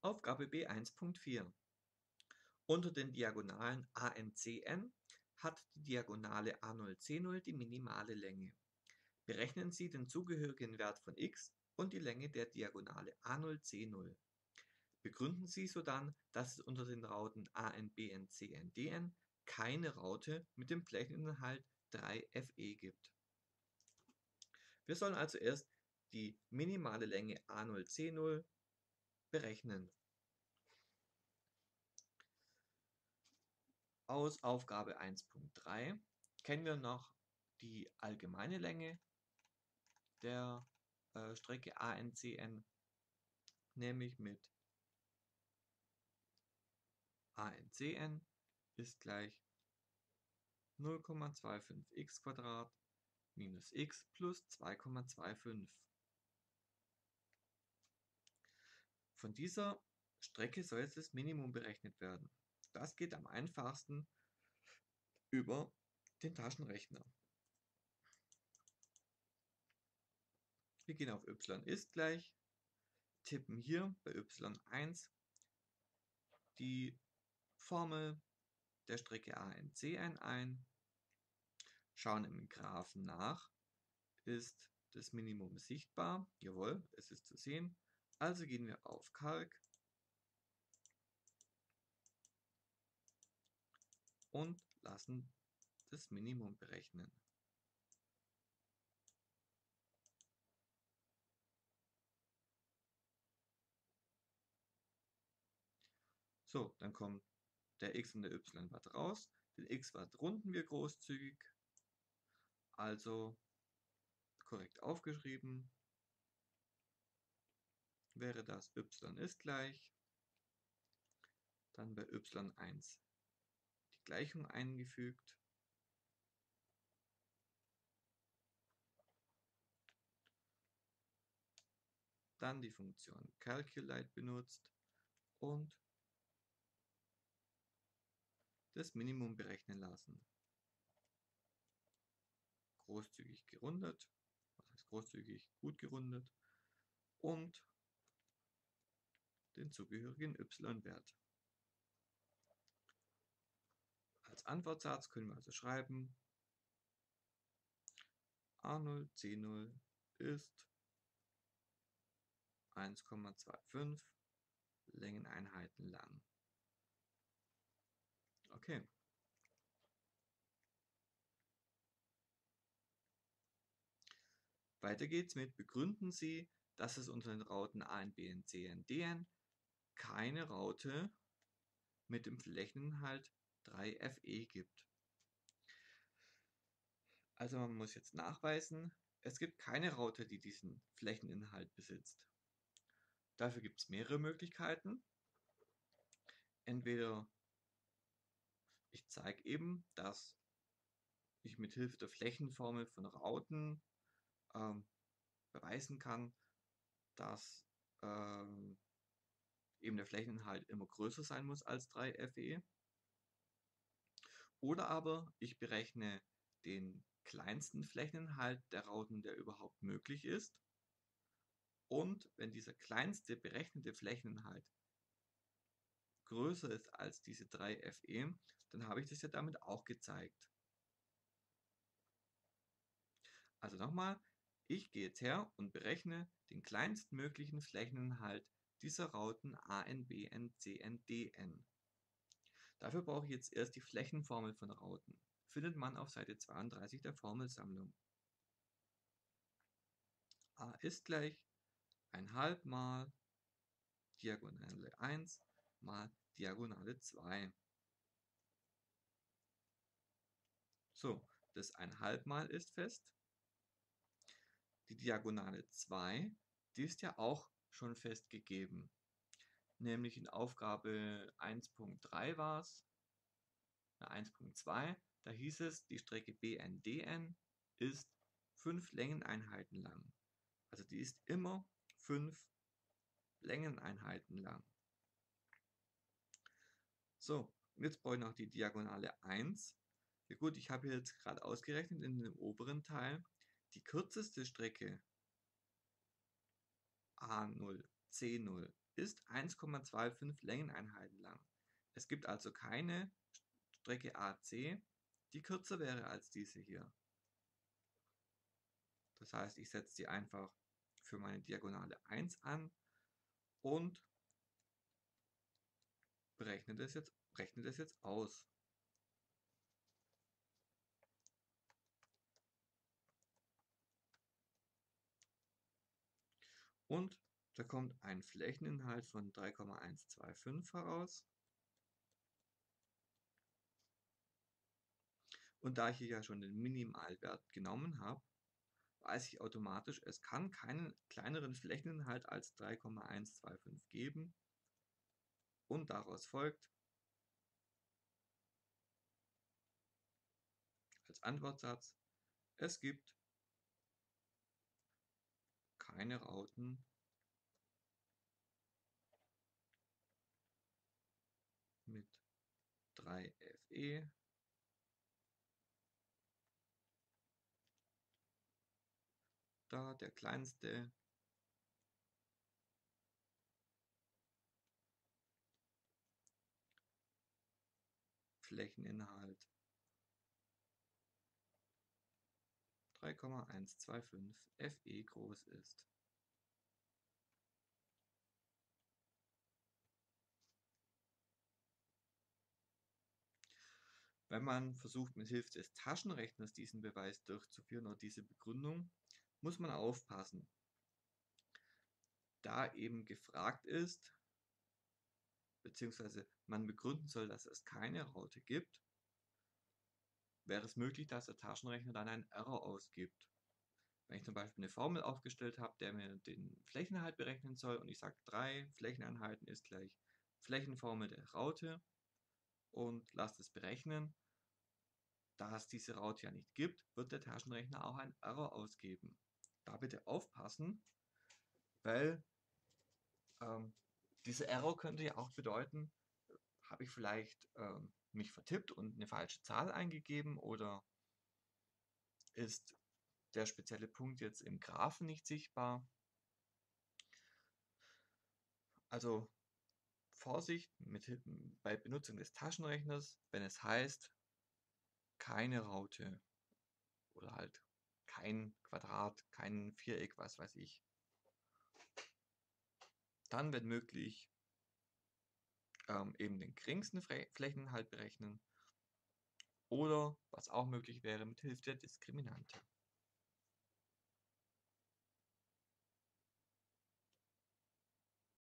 Aufgabe B1.4 Unter den Diagonalen ANCN hat die Diagonale A0C0 die minimale Länge. Berechnen Sie den zugehörigen Wert von x und die Länge der Diagonale A0C0. Begründen Sie sodann, dass es unter den Rauten ANBNCNDN keine Raute mit dem Flächeninhalt 3FE gibt. Wir sollen also erst die minimale Länge A0C0 berechnen. Aus Aufgabe 1.3 kennen wir noch die allgemeine Länge der äh, Strecke ANCN, nämlich mit ANCN ist gleich 0,25x minus x plus 2,25. Von dieser Strecke soll jetzt das Minimum berechnet werden. Das geht am einfachsten über den Taschenrechner. Wir gehen auf y ist gleich, tippen hier bei y1 die Formel der Strecke ANCN ein, schauen im Graphen nach, ist das Minimum sichtbar, jawohl, es ist zu sehen, also gehen wir auf Kalk und lassen das Minimum berechnen. So, dann kommt der x und der y-Wert raus. Den x-Wert runden wir großzügig, also korrekt aufgeschrieben wäre das y ist gleich, dann bei y1 die Gleichung eingefügt, dann die Funktion calculate benutzt und das Minimum berechnen lassen. Großzügig gerundet, was heißt großzügig, gut gerundet und den zugehörigen y-Wert. Als Antwortsatz können wir also schreiben, A0, C0 ist 1,25 Längeneinheiten lang. Okay. Weiter geht's mit begründen Sie, dass es unter den Rauten A, N, B, N, C, N, D, N keine Raute mit dem Flächeninhalt 3FE gibt. Also man muss jetzt nachweisen, es gibt keine Raute, die diesen Flächeninhalt besitzt. Dafür gibt es mehrere Möglichkeiten. Entweder ich zeige eben, dass ich mit Hilfe der Flächenformel von Rauten ähm, beweisen kann, dass ähm, eben der Flächeninhalt immer größer sein muss als 3FE. Oder aber ich berechne den kleinsten Flächeninhalt der Rauten, der überhaupt möglich ist. Und wenn dieser kleinste berechnete Flächeninhalt größer ist als diese 3FE, dann habe ich das ja damit auch gezeigt. Also nochmal, ich gehe jetzt her und berechne den kleinstmöglichen Flächeninhalt dieser Rauten a, n, b, n, c, n, d, n. Dafür brauche ich jetzt erst die Flächenformel von Rauten. Findet man auf Seite 32 der Formelsammlung. a ist gleich 1 mal Diagonale 1 mal Diagonale 2. So, das 1 mal ist fest. Die Diagonale 2, die ist ja auch schon festgegeben. Nämlich in Aufgabe 1.3 war es, 1.2, da hieß es, die Strecke BNDN ist 5 Längeneinheiten lang. Also die ist immer 5 Längeneinheiten lang. So, und jetzt brauche ich noch die Diagonale 1. Ja gut, ich habe jetzt gerade ausgerechnet in dem oberen Teil, die kürzeste Strecke A0, C0 ist 1,25 Längeneinheiten lang. Es gibt also keine Strecke AC, die kürzer wäre als diese hier. Das heißt, ich setze die einfach für meine Diagonale 1 an und berechne das jetzt, rechne das jetzt aus. Und da kommt ein Flächeninhalt von 3,125 heraus. Und da ich hier ja schon den Minimalwert genommen habe, weiß ich automatisch, es kann keinen kleineren Flächeninhalt als 3,125 geben. Und daraus folgt als Antwortsatz, es gibt keine Rauten. Mit 3FE da der kleinste. Flächeninhalt 3,125 FE groß ist. Wenn man versucht, mit Hilfe des Taschenrechners diesen Beweis durchzuführen oder diese Begründung, muss man aufpassen. Da eben gefragt ist, beziehungsweise man begründen soll, dass es keine Raute gibt, wäre es möglich, dass der Taschenrechner dann einen Error ausgibt. Wenn ich zum Beispiel eine Formel aufgestellt habe, der mir den Flächeninhalt berechnen soll und ich sage, drei Flächeneinheiten ist gleich Flächenformel der Raute und lasse es berechnen, da es diese Raute ja nicht gibt, wird der Taschenrechner auch einen Error ausgeben da bitte aufpassen, weil ähm, dieser Error könnte ja auch bedeuten, habe ich vielleicht ähm, mich vertippt und eine falsche Zahl eingegeben oder ist der spezielle Punkt jetzt im Graphen nicht sichtbar. Also Vorsicht mit, bei Benutzung des Taschenrechners, wenn es heißt, keine Raute oder halt kein Quadrat, kein Viereck, was weiß ich. Dann, wenn möglich, ähm, eben den geringsten Flächeninhalt berechnen. Oder, was auch möglich wäre, mit Hilfe der Diskriminante.